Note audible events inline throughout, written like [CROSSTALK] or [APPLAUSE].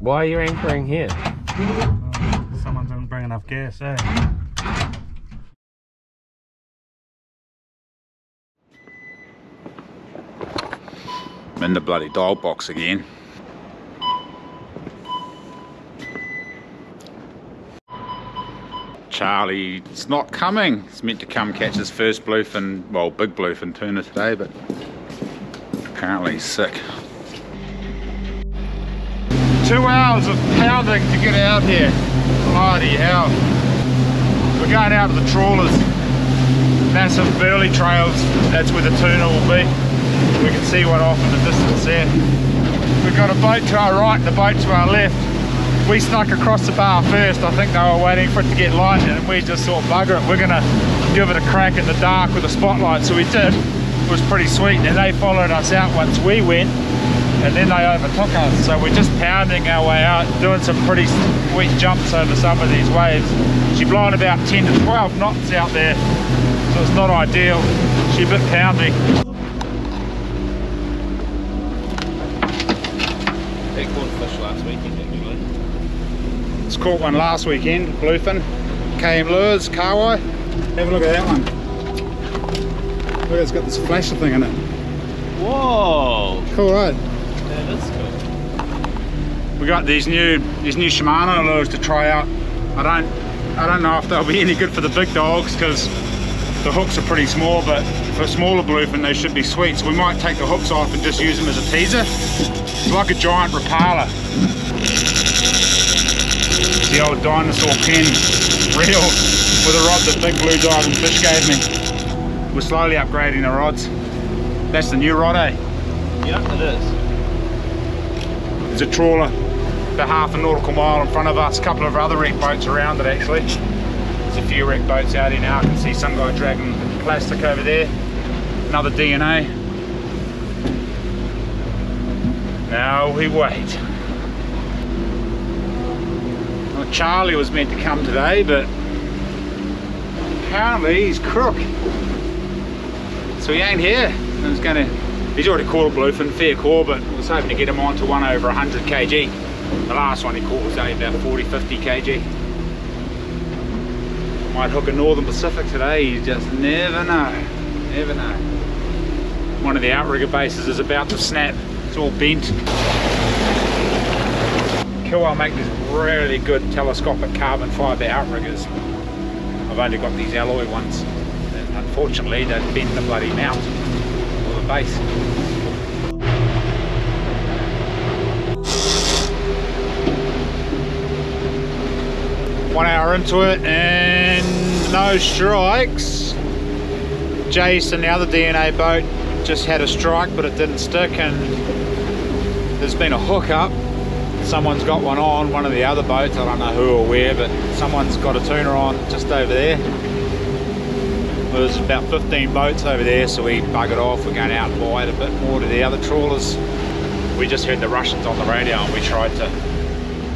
Why are you anchoring here? Someone didn't bring enough gas, eh? I'm in the bloody dogbox again. Charlie's not coming. He's meant to come catch his first bluefin, well, big bluefin tuna today, but apparently he's sick. Two hours of pounding to get out here. Bloody hell. We're going out to the trawlers. Massive burley trails. That's where the tuna will be. We can see one off in the distance there. We've got a boat to our right and a boat to our left. We snuck across the bar first. I think they were waiting for it to get light and we just thought, bugger it, we're gonna give it a crack in the dark with a spotlight. So we did. It was pretty sweet. And they followed us out once we went and then they overtook us. So we're just pounding our way out, doing some pretty sweet jumps over some of these waves. She's blowing about 10 to 12 knots out there, so it's not ideal. She's a bit poundy. They caught fish last weekend actually. Just caught one last weekend, bluefin. KM Lures, Kawai. Have a look at that one. Look, it's got this flasher thing in it. Whoa! Cool, right? Cool. We got these new these new Shimano lures to try out. I don't I don't know if they'll be any good for the big dogs because the hooks are pretty small, but for smaller bluefin they should be sweet. So we might take the hooks off and just use them as a teaser. It's like a giant Rapala. It's the old dinosaur pen reel with a rod that Big Blue Diving Fish gave me. We're slowly upgrading the rods. That's the new rod, eh? Yeah, it is. There's a trawler about half a nautical mile in front of us, a couple of other wreck boats around it actually. There's a few wreck boats out here now. I can see some guy dragging plastic over there. Another DNA. Now we wait. Well, Charlie was meant to come today, but apparently he's crook. So he ain't here. I was gonna He's already caught a bluefin, fair call, but I was hoping to get him on to one over 100 kg. The last one he caught was only about 40, 50 kg. Might hook a Northern Pacific today, you just never know, never know. One of the outrigger bases is about to snap, it's all bent. Kilwell make these really good telescopic carbon fibre outriggers. I've only got these alloy ones, and unfortunately they bent the bloody mount base. One hour into it and no strikes. Jason, the other DNA boat, just had a strike but it didn't stick and there's been a hookup. Someone's got one on, one of the other boats, I don't know who or where, but someone's got a tuna on just over there. There's about 15 boats over there, so we buggered off. We're going out wide a bit more to the other trawlers. We just heard the Russians on the radio and we tried to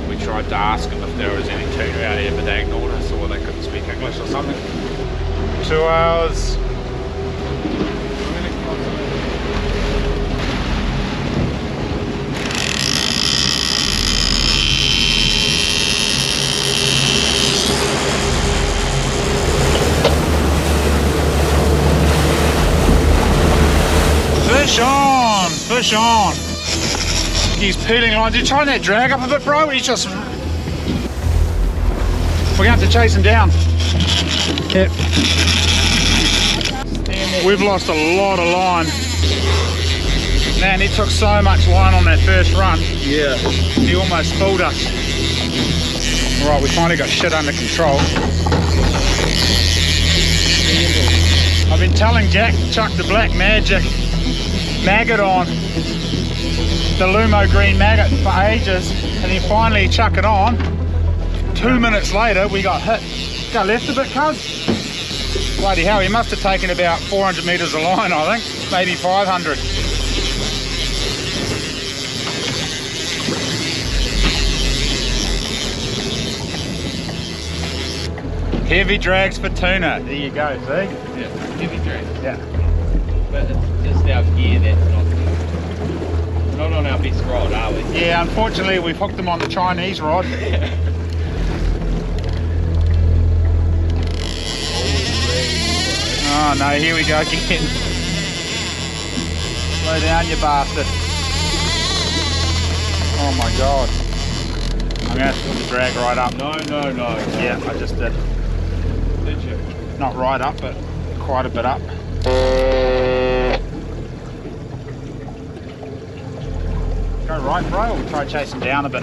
we tried to ask them if there was any tuna out here, but they ignored us or they couldn't speak English or something. Two hours. Fish fish on. He's peeling lines. You trying that drag up a bit, bro? He's just. We're going to have to chase him down. Yep. We've lost a lot of line. Man, he took so much line on that first run. Yeah. He almost fooled us. Right, we finally got shit under control. I've been telling Jack chuck the black magic maggot on the Lumo green maggot for ages and then finally chuck it on. Two minutes later we got hit. Go left a bit, cuz. Bloody hell, he must have taken about 400 metres of line, I think. Maybe 500. Heavy drags for tuna. There you go, see? Yeah, heavy drag. Yeah. But it's just our gear that's not Not on our best rod, are we? Yeah, unfortunately we've hooked them on the Chinese rod. [LAUGHS] Oh no, here we go again. Slow down, you bastard. Oh my god. I'm gonna have to drag right up. No, no, no. Yeah, I just did. Did you? Not right up, but quite a bit up. Right, bro. We'll try chasing down a bit.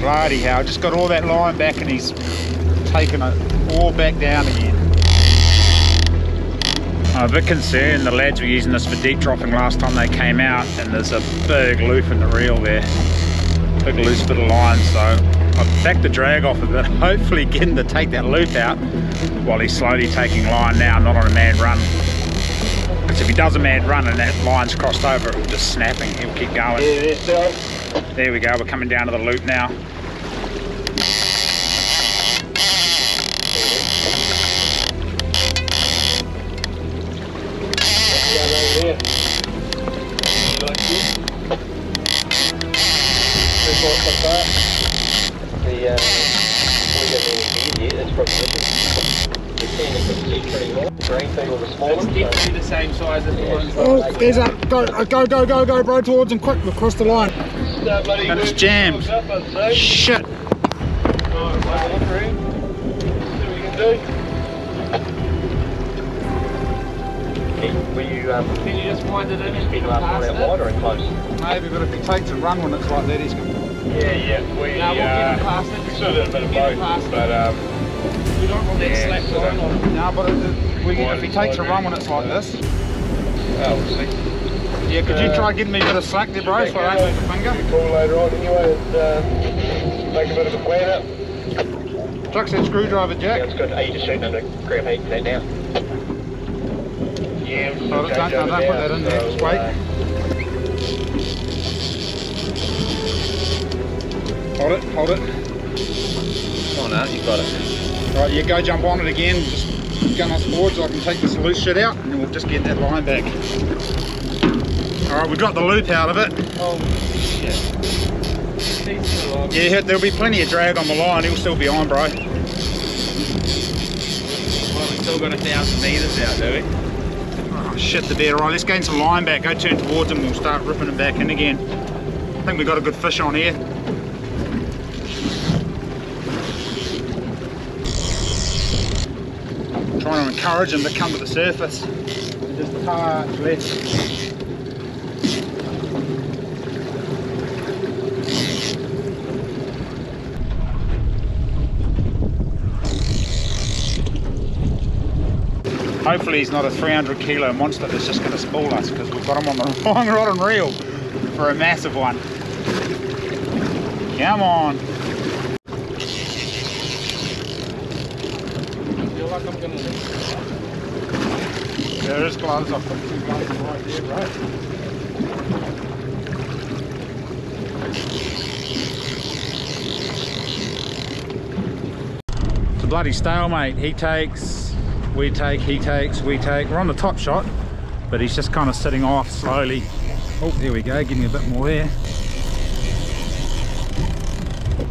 Bloody hell, just got all that line back and he's taken it all back down again. I'm a bit concerned, the lads were using this for deep dropping last time they came out and there's a big loop in the reel there. Big loose bit of line, so I've backed the drag off a bit, [LAUGHS] hopefully getting to take that loop out while he's slowly taking line now, not on a mad run. Because if he does a mad run and that line's crossed over, it'll just snapping, he'll keep going. There we go, we're coming down to the loop now. The, uh, we got a little beard from Britain. We've seen it from Sea Tree Green beetle, the small It's one. definitely the same size as the ones. Oh, there's a, go, uh, go, go, go, go, bro, towards him, quick, across the line. Start And it's jammed. yourself up, so. Shit. Alright, wait, look. See what you can do. Hey, Will you, um, Can you just wind it in and be get it last past one out wide it? or in close? Maybe, but if he takes a run when it's like that, he's gonna... Yeah, yeah, we, No, we'll get it past it. sort of a bit of both, but, um, We don't want that Yeah, slack so line on it. No, but it, we, if he takes a run when it's like this... oh, we'll see. Yeah, could you Uh, try getting me a bit of slack there, bro, so I don't lose the finger? Call later on anyway and, uh, make a bit of a plan up. Chuck's that screwdriver, Yeah, Jack. it's good. Are you just shooting under grab heat that now? Yeah, don't- no, don't put that in there, just wait. Hold it, hold it. Come on now, you got it. Right, you go jump on it again, just gun us forward so I can take this loose shit out, and then we'll just get that line back. Alright, we got the loop out of it. Oh, shit. These are long. Yeah, there'll be plenty of drag on the line, he'll still be on, bro. Well, we still got a thousand meters out, do we? Shit the bed. Alright, let's gain some line back. Go turn towards him, we'll start ripping him back in again. I think we got a good fish on here. Trying to encourage him to come to the surface. Just touch left. Hopefully he's not a 300 kilo monster that's just going to spool us because we've got him on the [LAUGHS] wrong rod and reel for a massive one. Come on. Like There is gloves. I've two gloves right there, right? It's a bloody stalemate. He takes, we take, he takes, we take. We're on the top shot, but he's just kind of sitting off slowly. Oh, there we go, getting a bit more there.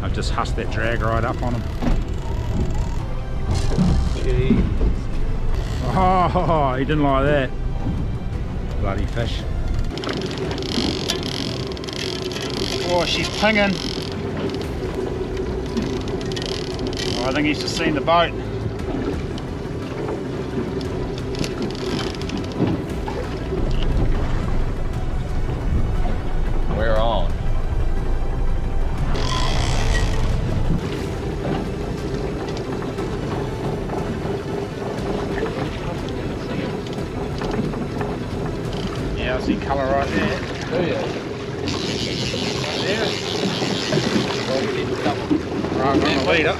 I've just husked that drag right up on him. Oh, he didn't like that. Bloody fish. Oh, she's pinging. Oh, I think he's just seen the boat. See colour right there. Oh yeah. Right there. Well, we need a couple. Right, we're on the lead up.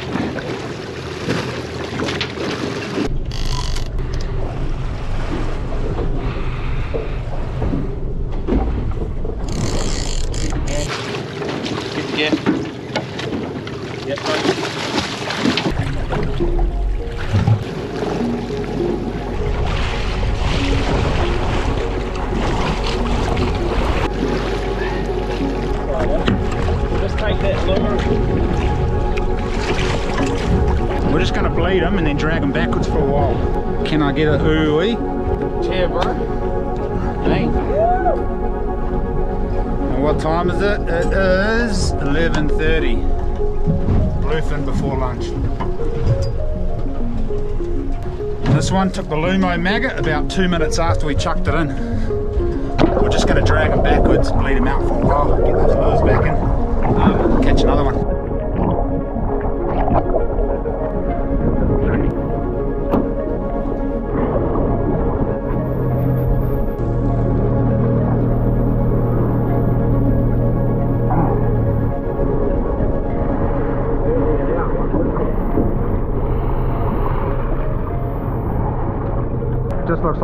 Can I get a ooey? Chair, bro. Hey. And what time is it? It is 11.30. Bluefin before lunch. This one took the Lumo maggot about two minutes after we chucked it in. We're just going to drag him backwards, bleed him out for a while, get those lures back in, um, catch another one.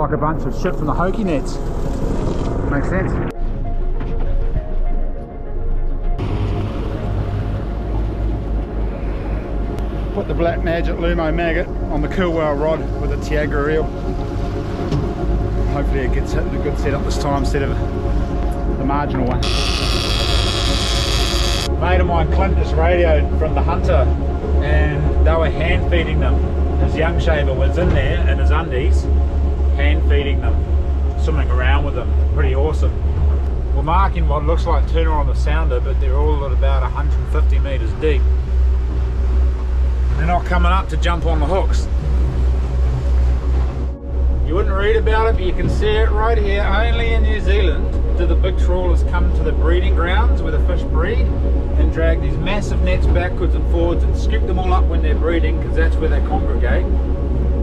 Like a bunch of shit from the hoki nets. Makes sense. Put the Black Magic Lumo Maggot on the Kilwell rod with a Tiagra reel. Hopefully it gets hit in a good setup this time instead of the marginal one. Mate of mine, Clint, just from the Hunter and they were hand feeding them. His young shaver was in there in his undies, hand feeding them, swimming around with them. Pretty awesome. We're marking what looks like tuna on the sounder, but they're all at about 150 metres deep. They're not coming up to jump on the hooks. You wouldn't read about it, but you can see it right here. Only in New Zealand do the big trawlers come to the breeding grounds where the fish breed and drag these massive nets backwards and forwards and scoop them all up when they're breeding because that's where they congregate.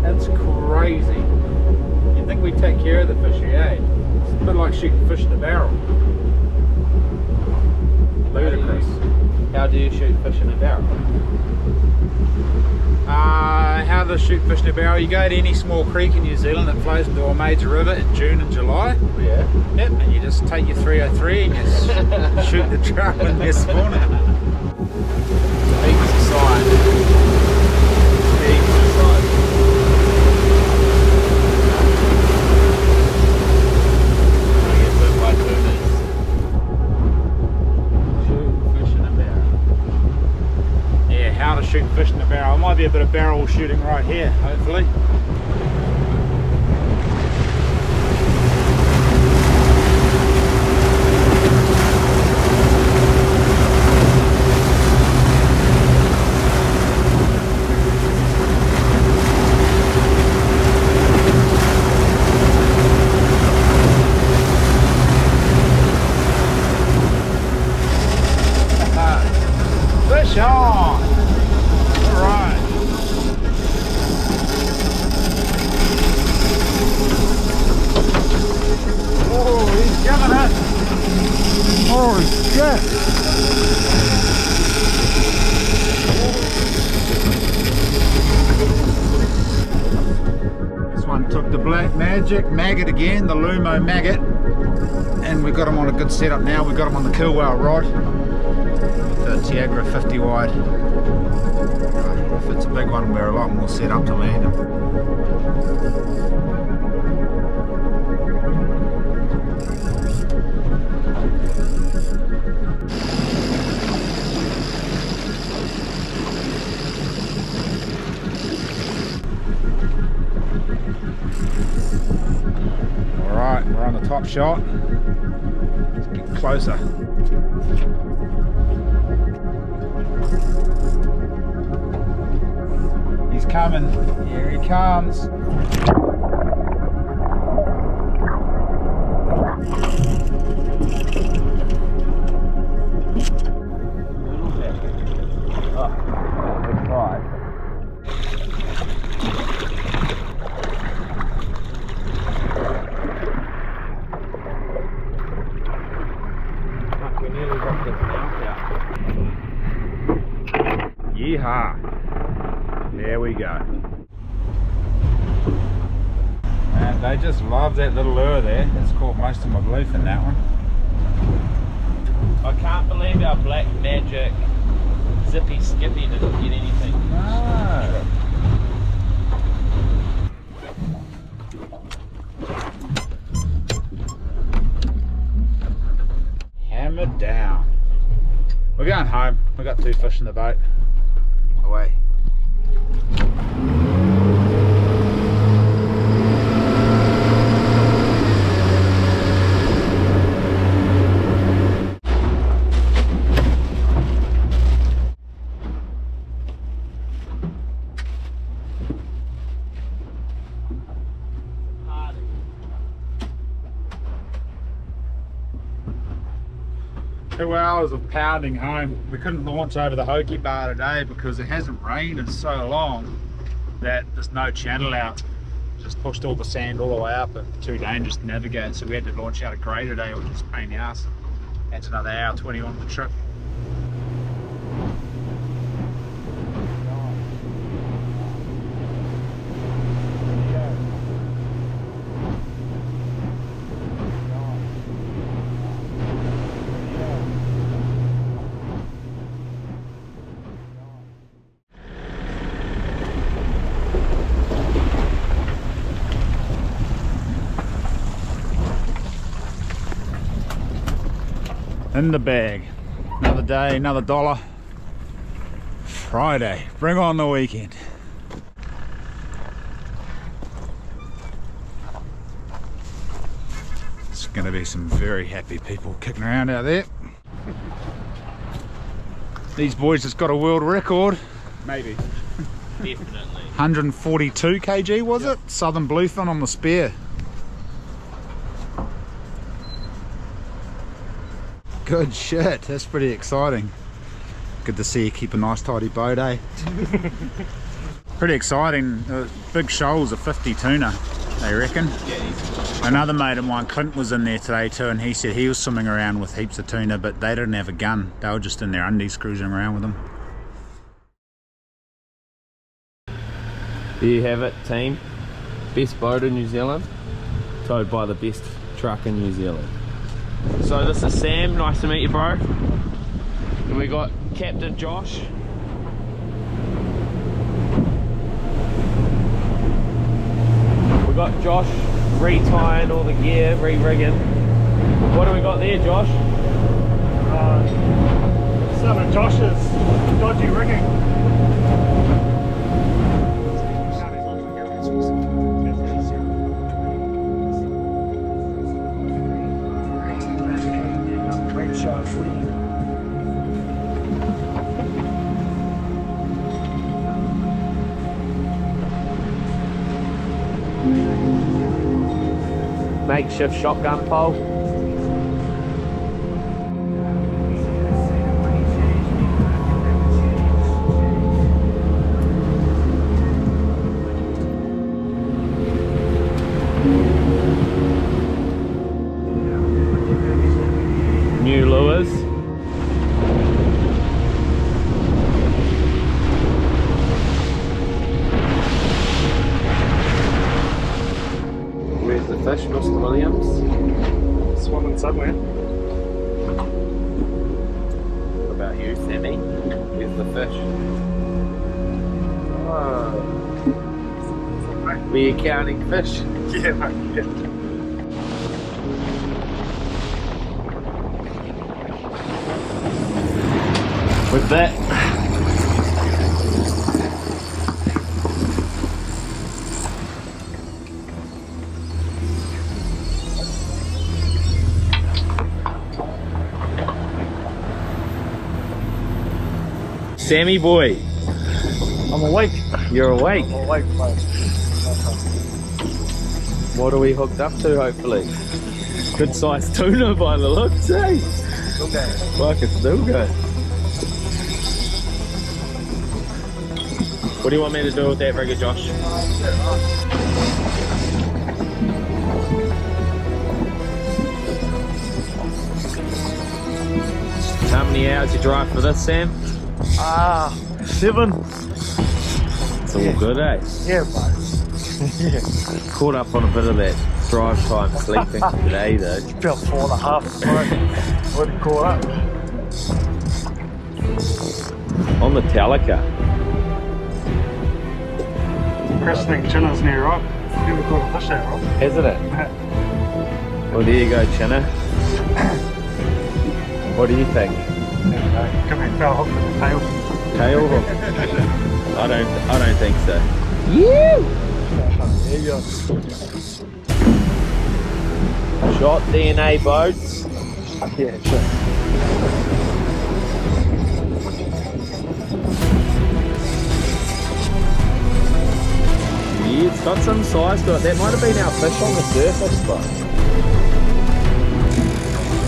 That's crazy. You'd think we'd take care of the fishy, eh? It's a bit like shooting fish in a barrel. Ludicrous. How do you shoot fish in a barrel? Uh, how to shoot fish in a barrel. You go to any small creek in New Zealand that flows into a major river in June and July. Yeah. Yep, and you just take your 303 and you [LAUGHS] shoot the trout when they're spawning. Aside. Heaps How fish in a barrel. Might be a bit of barrel shooting right here, hopefully. Fish on! Alright. Oh, he's giving it! Holy shit! This one took the Black Magic Maggot again, the Lumo Maggot. And we've got them on a good setup now. We've got them on the Kilwell rod the Tiagra 50 wide. If it's a big one, we're a lot more set up to land them. Shot. Let's get closer. He's coming. Here he comes. Believe our black magic zippy skippy didn't get anything. Ah. Hammer down. We're going home. We got two fish in the boat. Away. Hours of pounding home. We couldn't launch over the Hoki Bar today because it hasn't rained in so long that there's no channel out. Just pushed all the sand all the way up and too dangerous to navigate. So we had to launch out of Grey today, which is pain in the ass. That's another hour 20 on the trip. In the bag. Another day, another dollar. Friday, bring on the weekend. It's going to be some very happy people kicking around out there. These boys just got a world record. Maybe. [LAUGHS] Definitely. 142 kg was it? Southern Bluefin on the spear. Good shit, that's pretty exciting. Good to see you keep a nice tidy boat, eh? [LAUGHS] pretty exciting. Uh, big shoals of 50 tuna, they reckon. Another mate of mine, Clint, was in there today too, and he said he was swimming around with heaps of tuna, but they didn't have a gun. They were just in their undies cruising around with them. There you have it, team. Best boat in New Zealand, towed by the best truck in New Zealand. So this is Sam, nice to meet you bro. And we got Captain Josh. We got Josh retying all the gear, re-rigging. What do we got there, Josh? Uh, some of Josh's dodgy rigging. Makeshift shotgun pole. Counting fish? [LAUGHS] Yeah, mate. Yeah. With that. Sammy boy, I'm awake. you're awake. I'm awake, mate. What are we hooked up to, hopefully? Good sized tuna by the looks, eh? Okay. Fuck, it's still good. What do you want me to do with that rigger, Josh? How many hours you drive for this, Sam? Ah, seven. It's all good, eh? Yeah, mate. [LAUGHS] Caught up on a bit of that drive time sleeping today, though. About four and a half, mate. Already caught up. On the Telica. Christening Chinna's near right. Never caught a fish there, right? Isn't it? Well, there you go, Chinna. What do you think? Uh, Could be foul hook in the tail. Tail hook? [LAUGHS] I don't. I don't think so. There you go. Shot DNA boats. Yeah, sure. It's got some size to it. That might have been our fish on the surface, but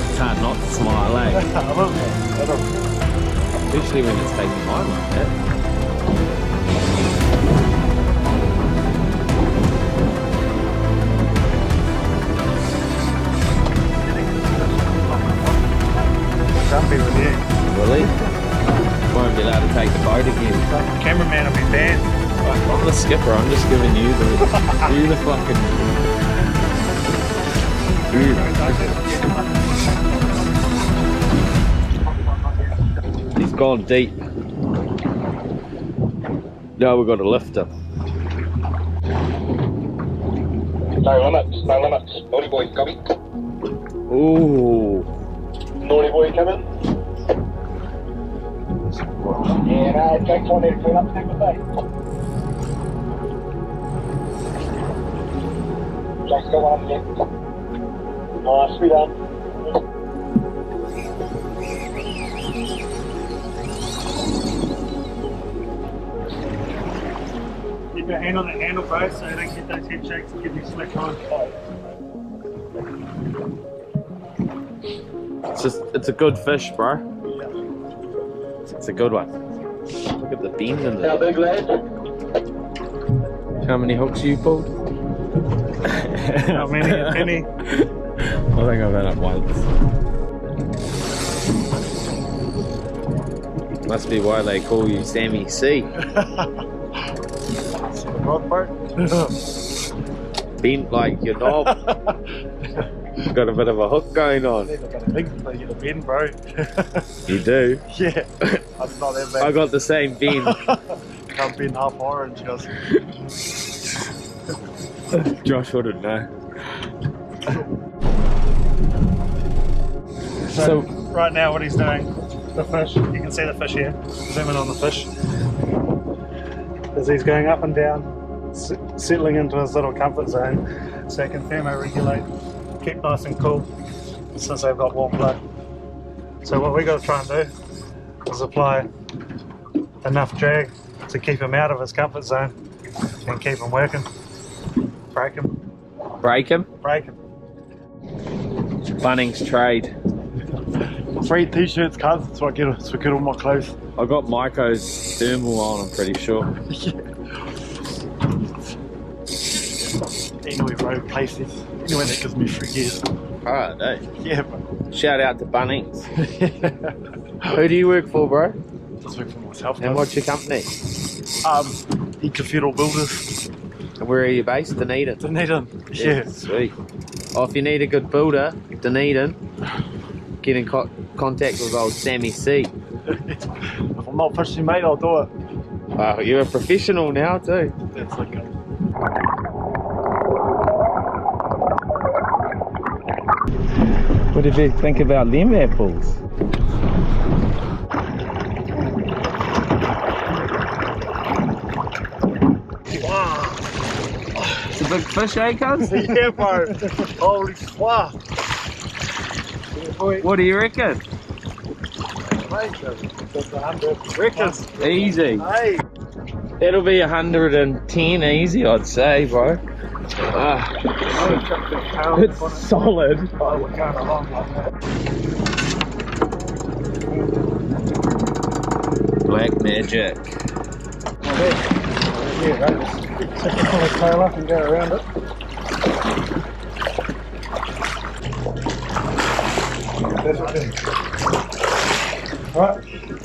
it's hard not to smile, eh? [LAUGHS] I love that. I love that. Especially when it's taking time like that. Grumpy with you. Really? Won't be allowed to take the boat again. Cameraman will be banned. I'm the skipper. I'm just giving you the [LAUGHS] you the fucking. He's gone deep. Now we've got to lift him. No limits, no limits. Naughty boy, copy. Ooh. Naughty boy coming. Yeah, no, Jake's on there to clean up super day. Jake's got one on there. Nice, we done. Keep your hand on the handle, bro, so you don't get those head shakes and get you slick on. It's just, it's a good fish, bro. It's a good one. Look at the beams in there. How there. big, lad? How many hooks you pulled? How many, if any? [LAUGHS] I think I've had it once. Must be why they call you Sammy C. Rod boat? Bent like your knob. [LAUGHS] Got a bit of a hook going on. I've got a big thing in the bin, bro. [LAUGHS] You do. yeah, [LAUGHS] that's not that bad. I got the same bend. [LAUGHS] Can't bin half orange, guys. Josh wouldn't know. So, So- right now, what he's doing, the fish, you can see the fish here. Zoom in on the fish. As he's going up and down, settling into his little comfort zone, so he can thermoregulate, keep nice and cool, since they've got warm blood. So what we got to try and do is apply enough drag to keep him out of his comfort zone and keep him working. Break him, Break him. break him. Bunnings trade. Free t-shirts, cuz, so I get, so I get all my clothes. I got Maiko's thermal on, I'm pretty sure. [LAUGHS] Anyway, bro, places. Anyway, that gives me free gears. Alright, eh? Yeah, bro. Shout out to Bunnings. [LAUGHS] Who do you work for, bro? Just work for myself. And guys. what's your company? Um, Ecofuel Builders. And where are you based? Dunedin. Dunedin. Yeah. Sweet. Oh, if you need a good builder, Dunedin, get in co- contact with old Sammy C. [LAUGHS] [LAUGHS] if I'm not fishing, mate, I'll do it. Wow, you're a professional now too. That's like a... What did you think about them apples? It's a big fish, eh, cuz? [LAUGHS] yeah, bro. Holy fuck. What do you reckon? Reckons. Easy. Hey. It'll be 110 easy, I'd say, bro. Ah, it's solid. Oh, we're going along. Black magic. Yeah, right. Stick it on the tail up and go around it. That's okay. Right.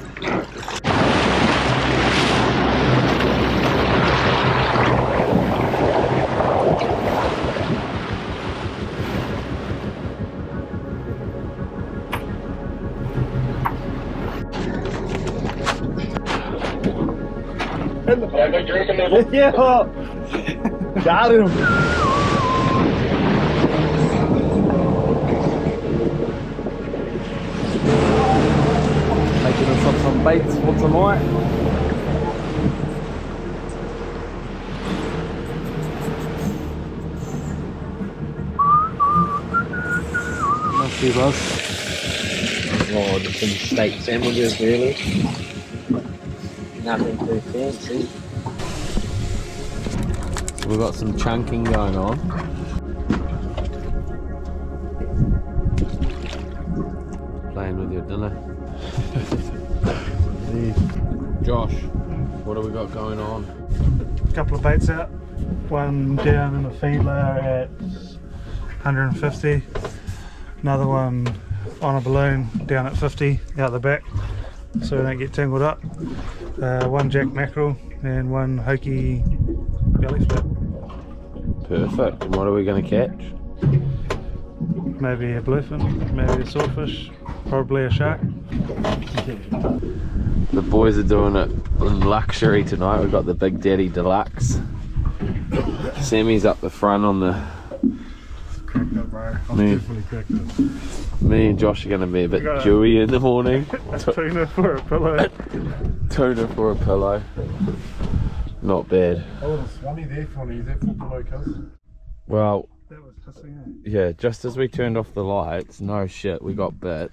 Yeah. Got him. Taking us on some baits for tonight. Must be buzz. Oh, some steak sandwiches, really. Nothing too fancy. We've got some chunking going on. Playing with your dinner. [LAUGHS] Josh, what have we got going on? A couple of baits out. One down in the feedler at 150. Another one on a balloon down at 50 out the back so we don't get tangled up. Uh, one jack mackerel and one hoki belly flip. Perfect. And what are we going to catch? Maybe a bluefin, maybe a swordfish, probably a shark. The boys are doing it in luxury tonight. We've got the Big Daddy Deluxe. Sammy's up the front on the. Cracked up, bro. I'm Me. definitely cracked up. Me and Josh are going to be a bit got a- dewy in the morning. [LAUGHS] A tuna for a pillow. [COUGHS] Tuna for a pillow. Not bad. Oh, the swanny there for me. Is that for below cuz? Well, That was eh? yeah, just as we turned off the lights, no shit, we got bit.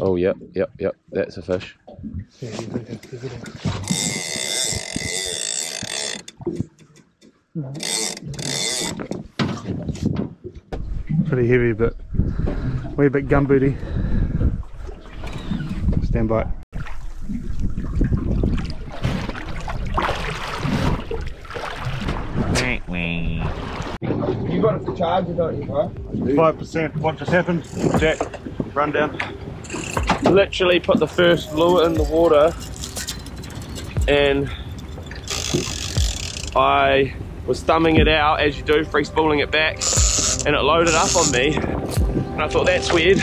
Oh, yep, yep, yep, that's a fish. Yeah, he's eating, he's eating. Pretty heavy, but wee bit gumbooty. Stand by. You got it for charger, don't you, bro? Five percent. What just happened? Jack, run down. Literally put the first lure in the water and I was thumbing it out as you do, free spooling it back, and it loaded up on me. And I thought that's weird.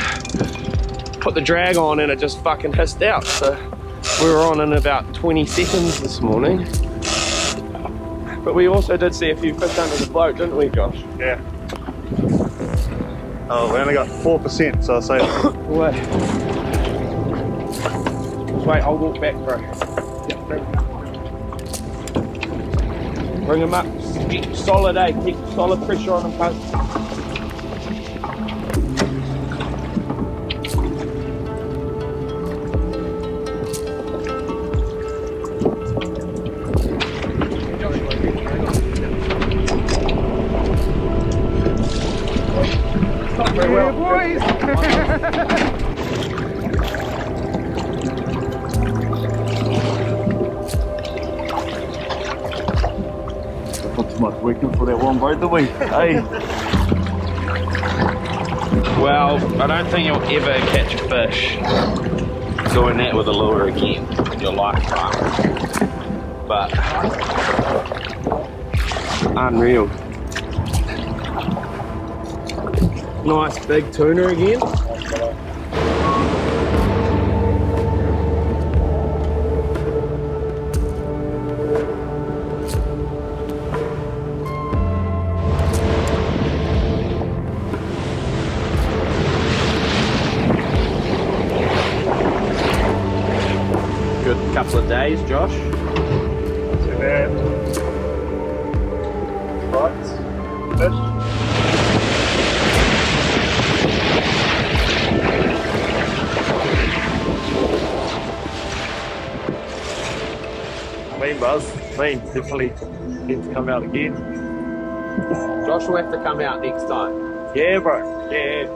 Put the drag on and it just fucking hissed out. So we were on in about 20 seconds this morning. But we also did see a few fish under the boat, didn't we, Josh? Yeah. Oh, we only got four percent, so I say [COUGHS] Wait. Wait, I'll walk back, bro. Bring him up. Keep solid, eh? Keep solid pressure on him, boat, do we? hey, Well, I don't think you'll ever catch a fish doing that with a lure again in your lifetime. But unreal. Nice big tuna again. Couple of days, Josh. too bad. Right. Fish. Mean buzz. Mean. Definitely need to come out again. Josh will have to come out next time. Yeah, bro. Yeah.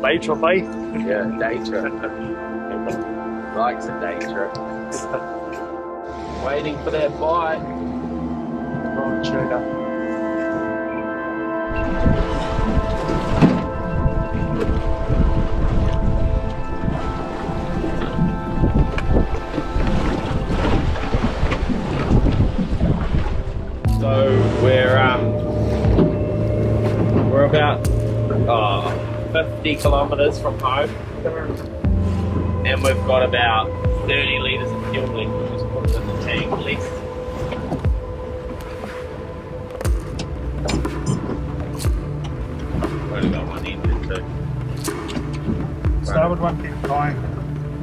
Later, mate. Yeah, day trip. [LAUGHS] Likes a day trip. Waiting for that bite. Oh, tuna. So we're um we're about oh, 50 kilometers from home, and we've got about 30 liters of fuel left. We've just put in the tank left. Only got one engine too. Starboard one keeps going.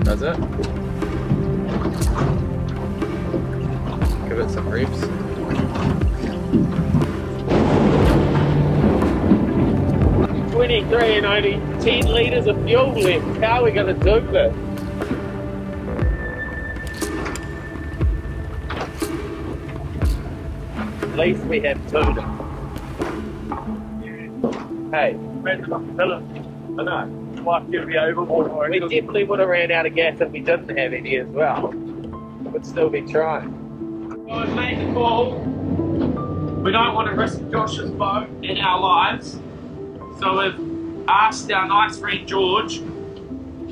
Does it? Give it some revs. Twenty-three and only ten litres of fuel left. How are we going to do this? Least we have tuna. Hey, I know. Might give me overboard. We definitely would have ran out of gas if we didn't have any as well. Would still be trying. Guys, made the call. We don't want to risk Josh's boat and our lives. So we've asked our nice friend George.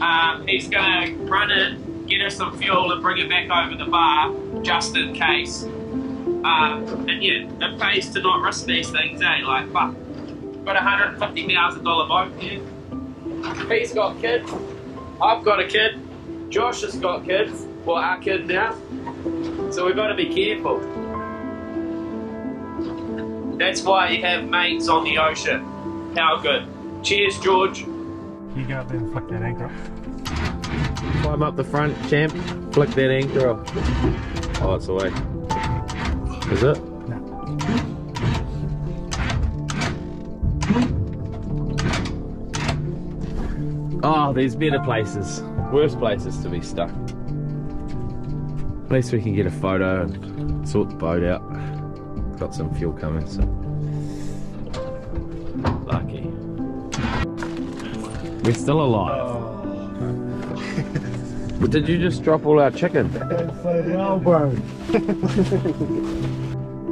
Um, he's going to run in, get us some fuel, and bring it back over the bar just in case. Um, and yeah, it pays to not risk these things, eh? Like, fuck. Got a $150,000 boat here. He's got kids. I've got a kid. Josh has got kids. Well, our kid now. So we've got to be careful. That's why you have mates on the ocean. How good. Cheers, George. You go up there and flick that anchor up. Climb up the front, champ. Flick that anchor off. Oh, it's away. Is it? No. Oh, there's better places. Worse places to be stuck. At least we can get a photo and sort the boat out. Got some fuel coming, so. Lucky. We're still alive. But did you just drop all our chicken? It's so well, bro.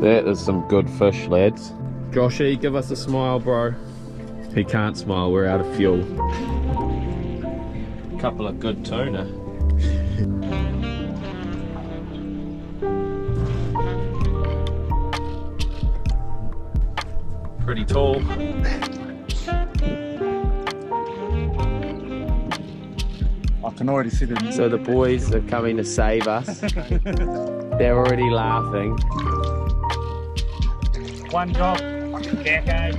That is some good fish, lads. Joshy, eh, give us a smile, bro. He can't smile, we're out of fuel. Couple of good tuna. Pretty tall. I can already see them. So the boys are coming to save us. [LAUGHS] They're already laughing. One job. Decade.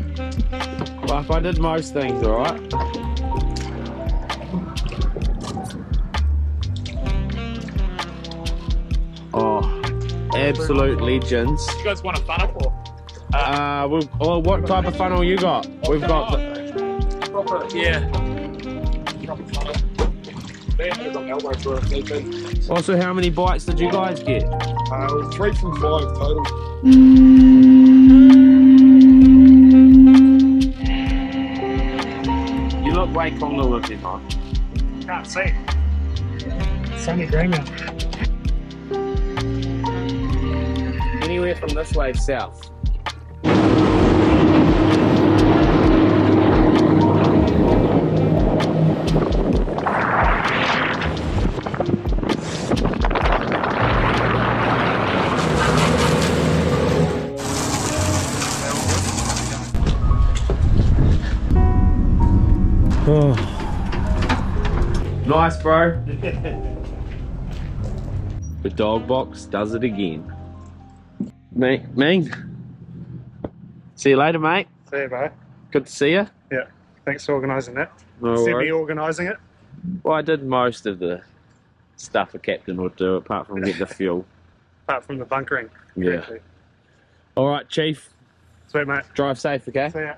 Well, I did most things, alright? Oh, absolute legends. You guys want a funnel or? Uh, we've, well, what type of funnel you got? We've got. The, Proper, yeah. Proper funnel. There's an elbow for it, maybe. also, how many bites did you guys get? Uh, three from five total. You look way cooler with him on. Can't see. Sunny dreaming. Anywhere from this way south. Nice, bro. [LAUGHS] the dogbox does it again. Me, me. See you later, mate. See you, bro. Good to see you. Yeah. Thanks for organising that. No See me organising it. Well, I did most of the stuff a captain would do, apart from get the [LAUGHS] fuel. Apart from the bunkering. Yeah. All right, Chief. Sweet, mate. Drive safe, okay? See ya.